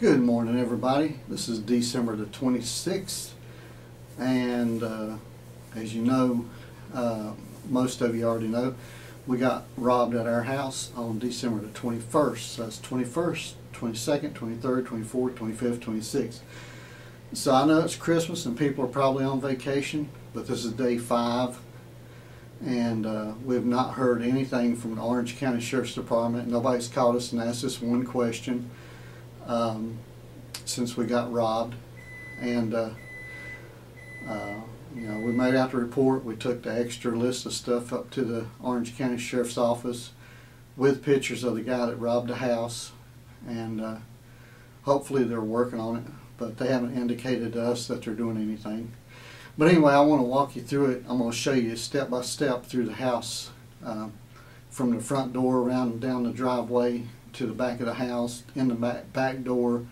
Good morning, everybody. This is December the 26th, and uh, as you know, uh, most of you already know, we got robbed at our house on December the 21st. So that's 21st, 22nd, 23rd, 24th, 25th, 26th. So I know it's Christmas and people are probably on vacation, but this is day five, and uh, we've not heard anything from the Orange County Sheriff's Department. Nobody's called us and asked us one question um, since we got robbed. And, uh, uh, you know, we made out the report. We took the extra list of stuff up to the Orange County Sheriff's Office with pictures of the guy that robbed the house. And uh, hopefully they're working on it, but they haven't indicated to us that they're doing anything. But anyway, I want to walk you through it. I'm going to show you step by step through the house um, from the front door around down the driveway to the back of the house, in the back, back door.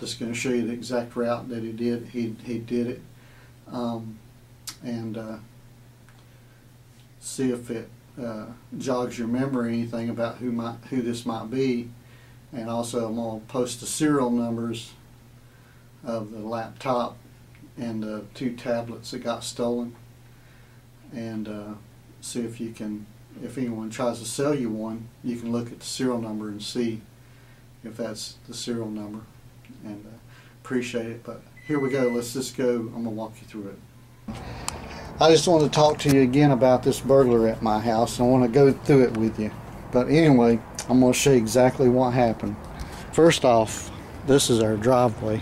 Just going to show you the exact route that he did. He, he did it. Um, and uh, see if it uh, jogs your memory anything about who might who this might be. And also I'm going to post the serial numbers of the laptop and the two tablets that got stolen. And uh, see if you can if anyone tries to sell you one, you can look at the serial number and see if that's the serial number. And uh, appreciate it. But here we go. Let's just go. I'm going to walk you through it. I just want to talk to you again about this burglar at my house. I want to go through it with you. But anyway, I'm going to show you exactly what happened. First off, this is our driveway.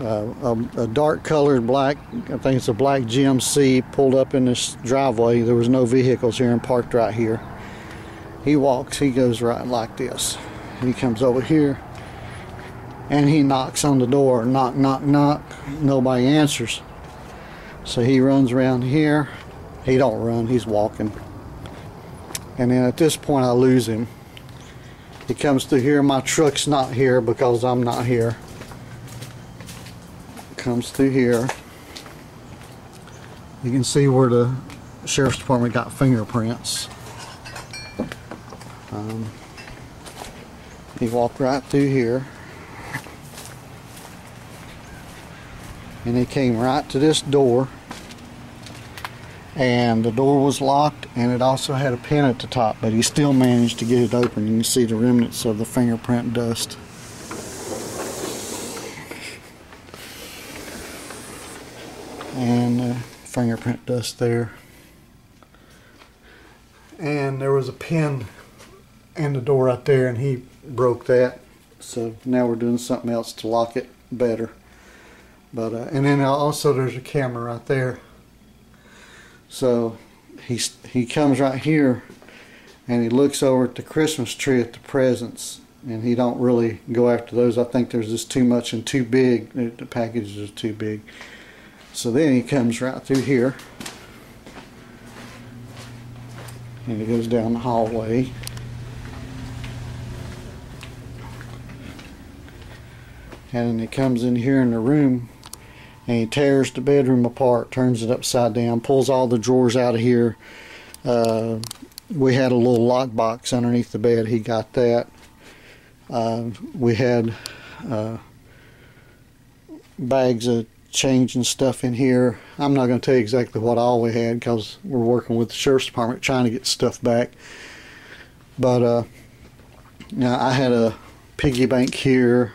Uh, a, a, dark colored black, I think it's a black GMC pulled up in this driveway. There was no vehicles here and parked right here. He walks, he goes right like this. He comes over here and he knocks on the door. Knock, knock, knock. Nobody answers. So he runs around here. He don't run, he's walking. And then at this point I lose him. He comes through here, my truck's not here because I'm not here comes through here. You can see where the sheriff's department got fingerprints. Um, he walked right through here. And he came right to this door. And the door was locked and it also had a pin at the top, but he still managed to get it open. You can see the remnants of the fingerprint dust. And uh, fingerprint dust there. And there was a pin in the door right there, and he broke that. So now we're doing something else to lock it better. But uh, and then also there's a camera right there. So he he comes right here, and he looks over at the Christmas tree at the presents, and he don't really go after those. I think there's just too much and too big. The packages are too big. So then he comes right through here and he goes down the hallway. And he comes in here in the room and he tears the bedroom apart, turns it upside down, pulls all the drawers out of here. Uh, we had a little lock box underneath the bed. He got that. Uh, we had uh, bags of changing stuff in here. I'm not going to tell you exactly what all we had because we're working with the sheriff's department trying to get stuff back. But uh, now I had a piggy bank here.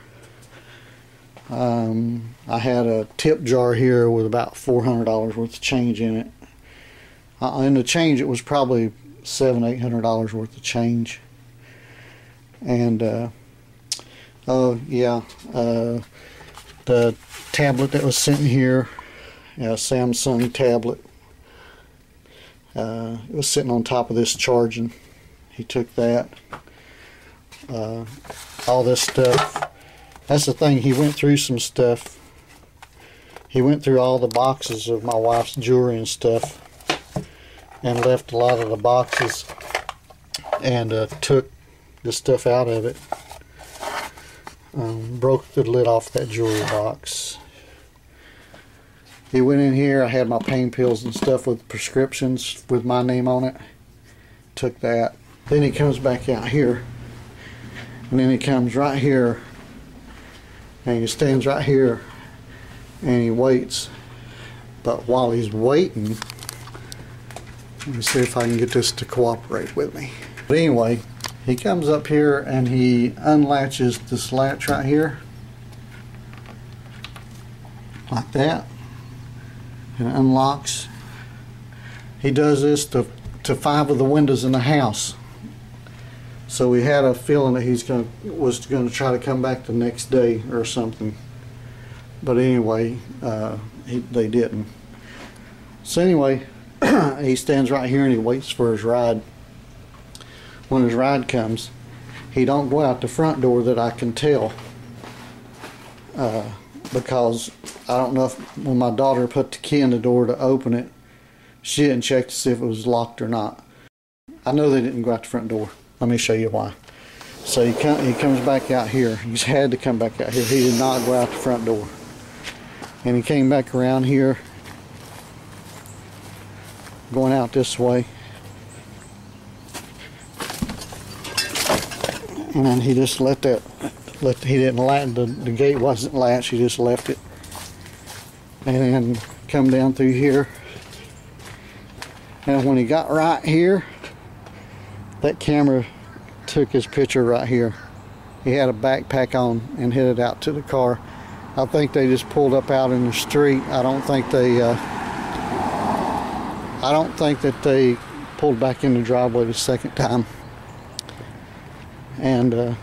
Um, I had a tip jar here with about $400 worth of change in it. Uh, in the change, it was probably seven, eight hundred dollars worth of change. And uh, oh yeah, uh, the tablet that was sitting here, a Samsung tablet. Uh, it was sitting on top of this charging. He took that. Uh, all this stuff. That's the thing, he went through some stuff. He went through all the boxes of my wife's jewelry and stuff and left a lot of the boxes and uh, took the stuff out of it. Um, broke the lid off that jewelry box. He went in here. I had my pain pills and stuff with prescriptions with my name on it. Took that. Then he comes back out here. And then he comes right here And he stands right here and he waits. But while he's waiting, let me see if I can get this to cooperate with me. But anyway, he comes up here and he unlatches this latch right here. Like that. And unlocks. He does this to, to five of the windows in the house. So we had a feeling that he's going was going to try to come back the next day or something. But anyway, uh, he, they didn't. So anyway, he stands right here and he waits for his ride. When his ride comes, he don't go out the front door that I can tell. Uh, because I don't know if when my daughter put the key in the door to open it, she didn't check to see if it was locked or not. I know they didn't go out the front door. Let me show you why. So he, come, he comes back out here. He's had to come back out here. He did not go out the front door. And he came back around here, going out this way. And then he just let that, let he didn't latch, the, the gate wasn't latched, he just left it. And then come down through here. And when he got right here, that camera took his picture right here. He had a backpack on and headed out to the car. I think they just pulled up out in the street. I don't think they. Uh, I don't think that they pulled back in the driveway the second time, and uh,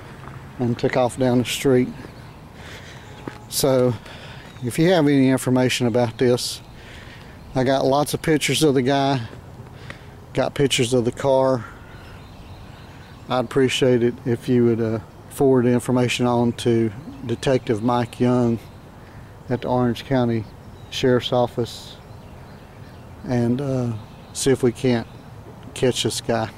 and took off down the street. So, if you have any information about this, I got lots of pictures of the guy. Got pictures of the car. I'd appreciate it if you would uh, forward the information on to Detective Mike Young at the Orange County Sheriff's Office and uh, see if we can't catch this guy.